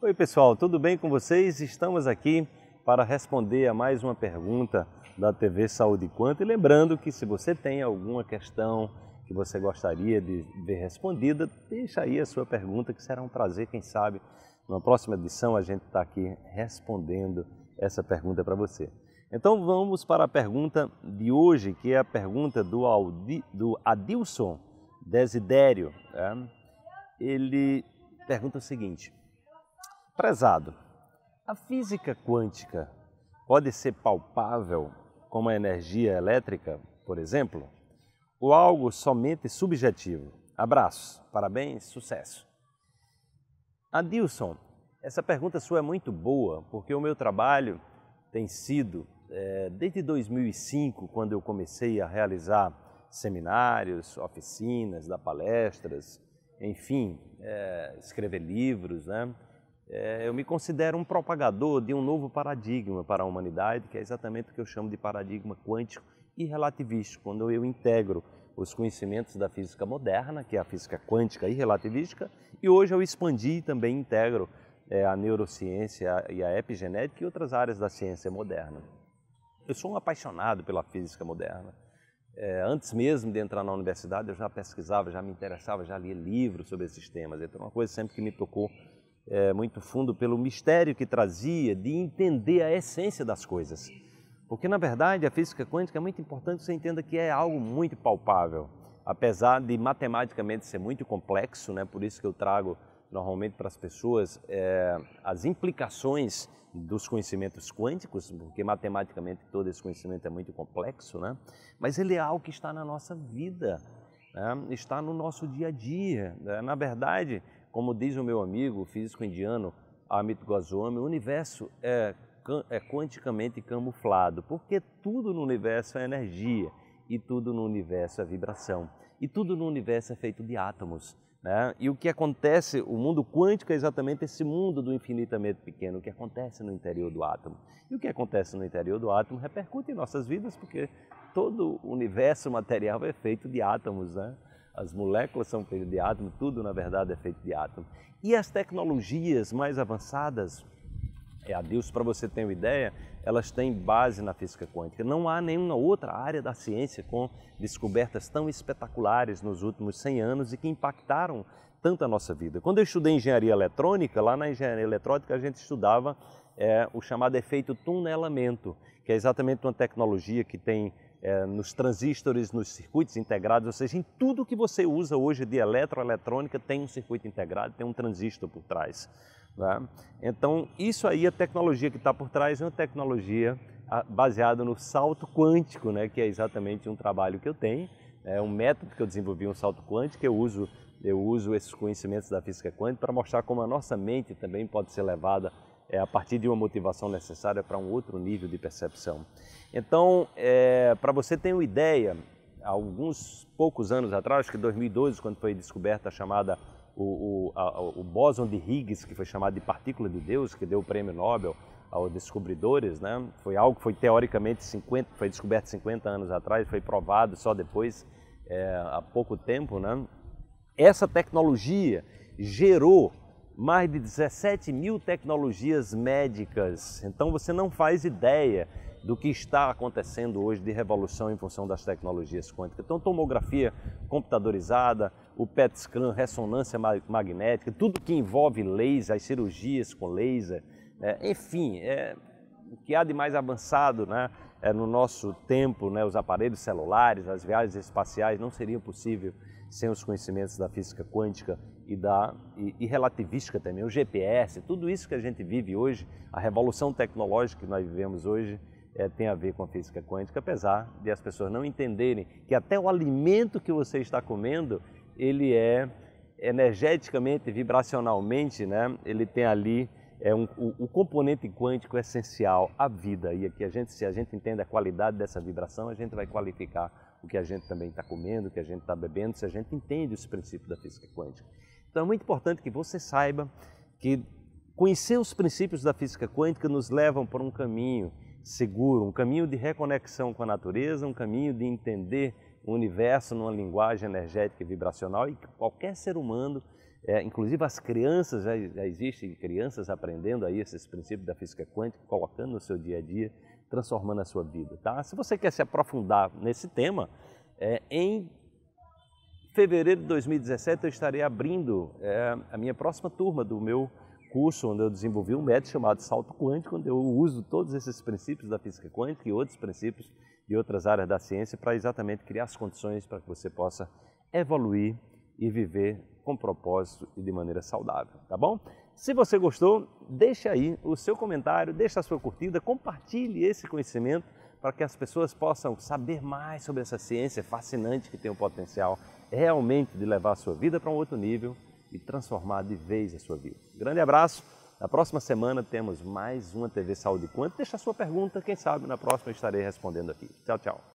Oi, pessoal, tudo bem com vocês? Estamos aqui para responder a mais uma pergunta da TV Saúde Quanto. E lembrando que se você tem alguma questão que você gostaria de ver respondida, deixa aí a sua pergunta, que será um prazer, quem sabe, numa próxima edição a gente está aqui respondendo essa pergunta para você. Então vamos para a pergunta de hoje, que é a pergunta do, Aldi, do Adilson Desidério. Né? Ele pergunta o seguinte: Prezado, a física quântica pode ser palpável como a energia elétrica, por exemplo, ou algo somente subjetivo? Abraços, parabéns, sucesso. Adilson, essa pergunta sua é muito boa, porque o meu trabalho tem sido, é, desde 2005, quando eu comecei a realizar seminários, oficinas, dar palestras, enfim, é, escrever livros, né? É, eu me considero um propagador de um novo paradigma para a humanidade, que é exatamente o que eu chamo de paradigma quântico e relativístico, quando eu integro os conhecimentos da física moderna, que é a física quântica e relativística, e hoje eu expandi e também integro é, a neurociência e a epigenética e outras áreas da ciência moderna. Eu sou um apaixonado pela física moderna. É, antes mesmo de entrar na universidade, eu já pesquisava, já me interessava, já lia livros sobre esses temas. Então, uma coisa sempre que me tocou é, muito fundo pelo mistério que trazia de entender a essência das coisas. Porque, na verdade, a física quântica é muito importante que você entenda que é algo muito palpável. Apesar de matematicamente ser muito complexo, né? por isso que eu trago normalmente para as pessoas é, as implicações dos conhecimentos quânticos, porque matematicamente todo esse conhecimento é muito complexo, né? mas ele é algo que está na nossa vida, né? está no nosso dia a dia. Né? Na verdade, como diz o meu amigo físico indiano Amit Goswami, o universo é, é quanticamente camuflado, porque tudo no universo é energia e tudo no universo é vibração. E tudo no universo é feito de átomos. Né? E o que acontece, o mundo quântico é exatamente esse mundo do infinitamente pequeno, o que acontece no interior do átomo. E o que acontece no interior do átomo repercute em nossas vidas, porque todo o universo material é feito de átomos. Né? As moléculas são feitas de átomo, tudo na verdade é feito de átomo. E as tecnologias mais avançadas, é a Deus, para você ter uma ideia, elas têm base na física quântica. Não há nenhuma outra área da ciência com descobertas tão espetaculares nos últimos 100 anos e que impactaram tanto a nossa vida. Quando eu estudei engenharia eletrônica, lá na engenharia eletrônica a gente estudava é, o chamado efeito tunelamento, que é exatamente uma tecnologia que tem é, nos transistores, nos circuitos integrados, ou seja, em tudo que você usa hoje de eletroeletrônica tem um circuito integrado, tem um transistor por trás. Né? Então, isso aí, a tecnologia que está por trás é uma tecnologia baseada no salto quântico, né? que é exatamente um trabalho que eu tenho, é um método que eu desenvolvi, um salto quântico, eu uso, eu uso esses conhecimentos da física quântica para mostrar como a nossa mente também pode ser levada é, a partir de uma motivação necessária para um outro nível de percepção. Então, é, para você ter uma ideia, alguns poucos anos atrás, acho que 2012, quando foi descoberta a chamada o, o, a, o bóson de Higgs, que foi chamado de partícula de Deus, que deu o prêmio Nobel aos descobridores, né? Foi algo que foi teoricamente 50, foi descoberto 50 anos atrás, foi provado só depois, é, há pouco tempo, né? Essa tecnologia gerou mais de 17 mil tecnologias médicas. Então você não faz ideia do que está acontecendo hoje de revolução em função das tecnologias quânticas. Então, tomografia computadorizada, o PET scan, ressonância magnética, tudo que envolve laser, as cirurgias com laser, é, enfim, é, o que há de mais avançado né, é, no nosso tempo, né, os aparelhos celulares, as viagens espaciais, não seriam possível sem os conhecimentos da física quântica e, da, e, e, relativística também, o GPS, tudo isso que a gente vive hoje, a revolução tecnológica que nós vivemos hoje, é, tem a ver com a física quântica, apesar de as pessoas não entenderem que até o alimento que você está comendo, ele é energeticamente, vibracionalmente, né? ele tem ali é um, o, o, componente quântico essencial à vida. E aqui a gente, se a gente entende a qualidade dessa vibração, a gente vai qualificar o que a gente também está comendo, o que a gente está bebendo, se a gente entende os princípios da física quântica. Então é muito importante que você saiba que conhecer os princípios da física quântica nos levam por um caminho seguro, um caminho de reconexão com a natureza, um caminho de entender o universo numa linguagem energética e vibracional e que qualquer ser humano É, inclusive as crianças, já, já existem crianças aprendendo aí esses princípios da física quântica, colocando no seu dia a dia, transformando a sua vida. Tá? Se você quer se aprofundar nesse tema, é, em fevereiro de 2017 eu estarei abrindo é, a minha próxima turma do meu curso, onde eu desenvolvi um método chamado salto quântico, onde eu uso todos esses princípios da física quântica e outros princípios de outras áreas da ciência para exatamente criar as condições para que você possa evoluir e viver com propósito e de maneira saudável, tá bom? Se você gostou, deixe aí o seu comentário, deixe a sua curtida, compartilhe esse conhecimento para que as pessoas possam saber mais sobre essa ciência fascinante que tem o potencial realmente de levar a sua vida para um outro nível e transformar de vez a sua vida. Grande abraço. Na próxima semana temos mais uma TV Saúde Quanto. Deixa a sua pergunta, quem sabe na próxima estarei respondendo aqui. Tchau, tchau.